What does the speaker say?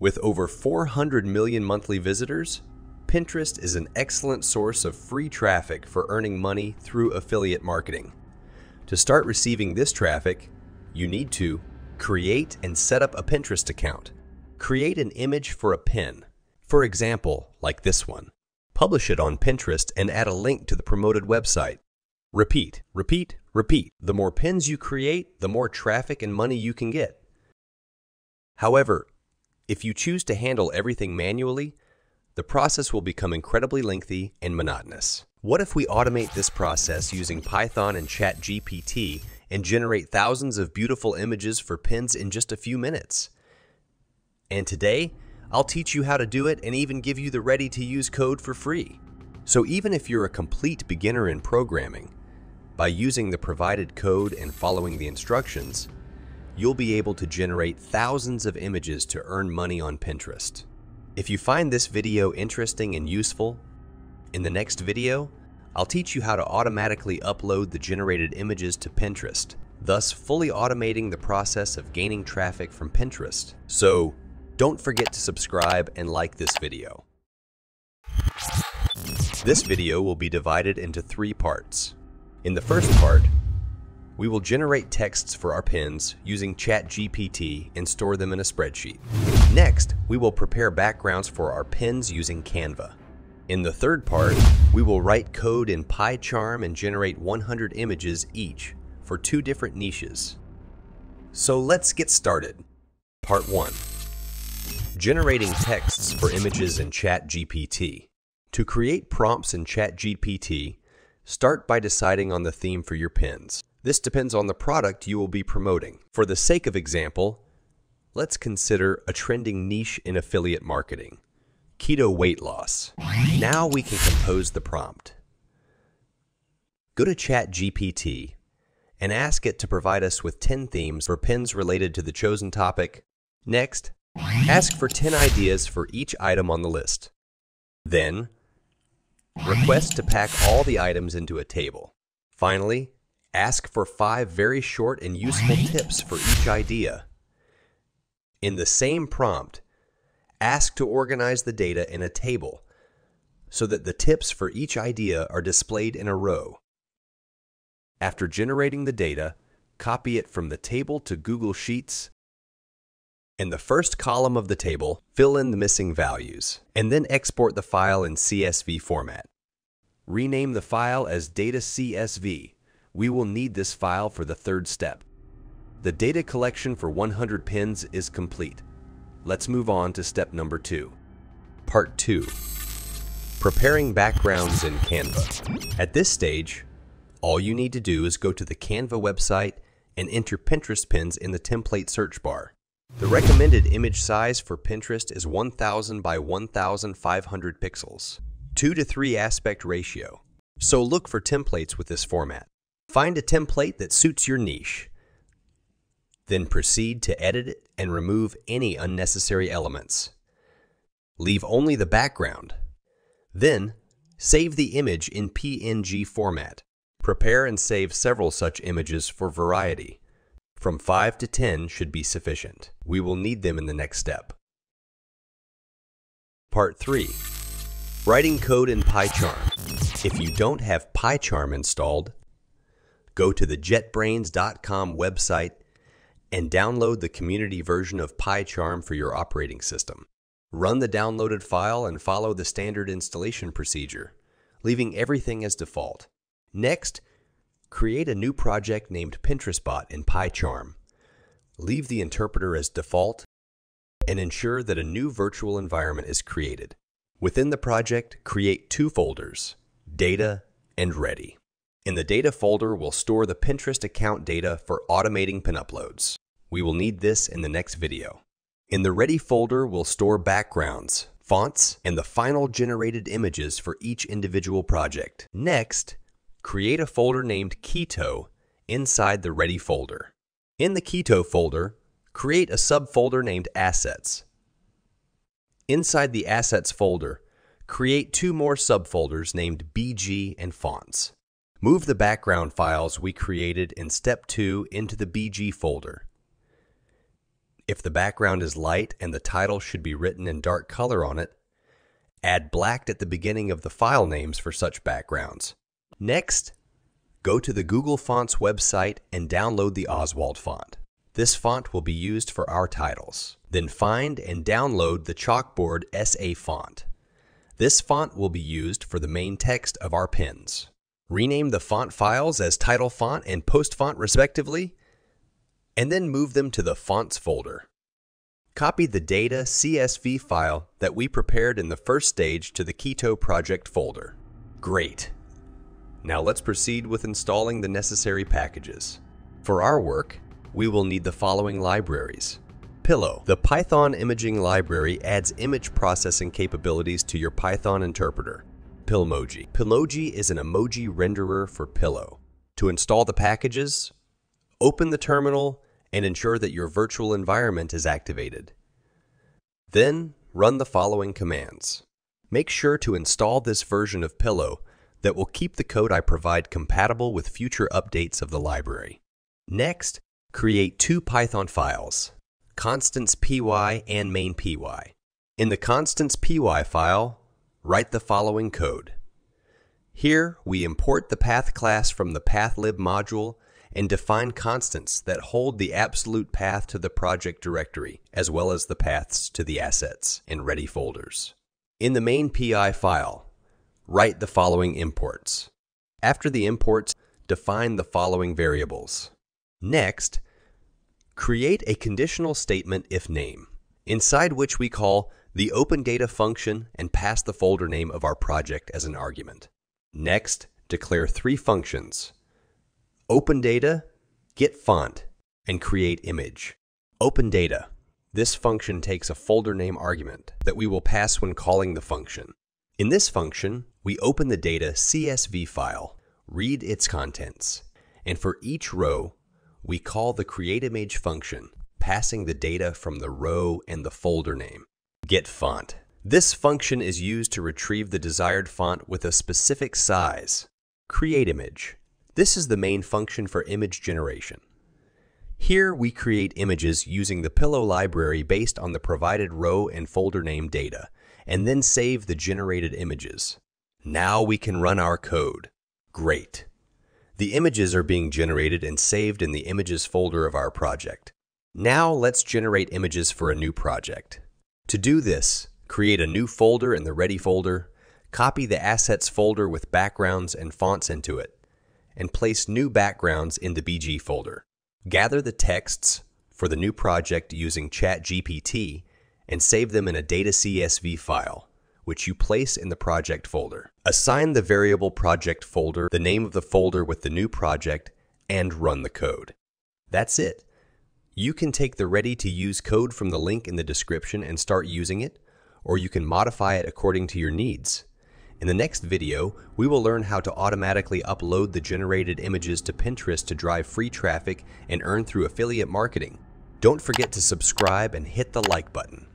With over 400 million monthly visitors, Pinterest is an excellent source of free traffic for earning money through affiliate marketing. To start receiving this traffic, you need to create and set up a Pinterest account. Create an image for a pin, for example, like this one. Publish it on Pinterest and add a link to the promoted website. Repeat, repeat, repeat. The more pins you create, the more traffic and money you can get. However, if you choose to handle everything manually, the process will become incredibly lengthy and monotonous. What if we automate this process using Python and ChatGPT and generate thousands of beautiful images for pins in just a few minutes? And today, I'll teach you how to do it and even give you the ready to use code for free. So even if you're a complete beginner in programming, by using the provided code and following the instructions, you'll be able to generate thousands of images to earn money on Pinterest. If you find this video interesting and useful, in the next video, I'll teach you how to automatically upload the generated images to Pinterest, thus fully automating the process of gaining traffic from Pinterest. So, don't forget to subscribe and like this video. This video will be divided into three parts. In the first part, we will generate texts for our pins using ChatGPT and store them in a spreadsheet. Next, we will prepare backgrounds for our pins using Canva. In the third part, we will write code in PyCharm and generate 100 images each for two different niches. So let's get started. Part 1. Generating texts for images in ChatGPT. To create prompts in ChatGPT, start by deciding on the theme for your pins. This depends on the product you will be promoting. For the sake of example, let's consider a trending niche in affiliate marketing keto weight loss. Now we can compose the prompt. Go to ChatGPT and ask it to provide us with 10 themes for pins related to the chosen topic. Next, ask for 10 ideas for each item on the list. Then, request to pack all the items into a table. Finally, Ask for five very short and useful tips for each idea. In the same prompt, ask to organize the data in a table so that the tips for each idea are displayed in a row. After generating the data, copy it from the table to Google Sheets. In the first column of the table, fill in the missing values, and then export the file in CSV format. Rename the file as data.csv we will need this file for the third step. The data collection for 100 pins is complete. Let's move on to step number two. Part 2. Preparing backgrounds in Canva. At this stage, all you need to do is go to the Canva website and enter Pinterest pins in the template search bar. The recommended image size for Pinterest is 1000 by 1500 pixels, 2 to 3 aspect ratio. So look for templates with this format. Find a template that suits your niche. Then proceed to edit it and remove any unnecessary elements. Leave only the background. Then, save the image in PNG format. Prepare and save several such images for variety. From 5 to 10 should be sufficient. We will need them in the next step. Part 3. Writing code in PyCharm. If you don't have PyCharm installed, go to the jetbrains.com website and download the community version of PyCharm for your operating system. Run the downloaded file and follow the standard installation procedure, leaving everything as default. Next, create a new project named PinterestBot in PyCharm. Leave the interpreter as default and ensure that a new virtual environment is created. Within the project, create two folders, Data and Ready. In the data folder, we'll store the Pinterest account data for automating pin uploads. We will need this in the next video. In the Ready folder, we'll store backgrounds, fonts, and the final generated images for each individual project. Next, create a folder named Keto inside the Ready folder. In the Keto folder, create a subfolder named Assets. Inside the Assets folder, create two more subfolders named BG and Fonts. Move the background files we created in step 2 into the BG folder. If the background is light and the title should be written in dark color on it, add black at the beginning of the file names for such backgrounds. Next, go to the Google Fonts website and download the Oswald font. This font will be used for our titles. Then find and download the Chalkboard SA font. This font will be used for the main text of our pins. Rename the font files as title font and post font respectively, and then move them to the fonts folder. Copy the data CSV file that we prepared in the first stage to the Keto project folder. Great. Now let's proceed with installing the necessary packages. For our work, we will need the following libraries. Pillow. The Python imaging library adds image processing capabilities to your Python interpreter. Pilmoji. Pilmoji is an emoji renderer for Pillow. To install the packages, open the terminal and ensure that your virtual environment is activated. Then run the following commands. Make sure to install this version of Pillow that will keep the code I provide compatible with future updates of the library. Next, create two Python files, constants.py and main.py. In the constants.py file, write the following code. Here, we import the path class from the pathlib module and define constants that hold the absolute path to the project directory, as well as the paths to the assets and ready folders. In the main.py file, write the following imports. After the imports, define the following variables. Next, create a conditional statement if name, inside which we call the open data function and pass the folder name of our project as an argument. Next, declare three functions, open data, get font, and create image. Open data. This function takes a folder name argument that we will pass when calling the function. In this function, we open the data CSV file, read its contents, and for each row, we call the createimage function, passing the data from the row and the folder name. Get font. This function is used to retrieve the desired font with a specific size. Createimage. This is the main function for image generation. Here we create images using the Pillow library based on the provided row and folder name data and then save the generated images. Now we can run our code. Great. The images are being generated and saved in the images folder of our project. Now let's generate images for a new project. To do this, create a new folder in the Ready folder, copy the Assets folder with backgrounds and fonts into it, and place new backgrounds in the BG folder. Gather the texts for the new project using ChatGPT and save them in a data CSV file, which you place in the project folder. Assign the variable project folder the name of the folder with the new project and run the code. That's it. You can take the ready to use code from the link in the description and start using it, or you can modify it according to your needs. In the next video, we will learn how to automatically upload the generated images to Pinterest to drive free traffic and earn through affiliate marketing. Don't forget to subscribe and hit the like button.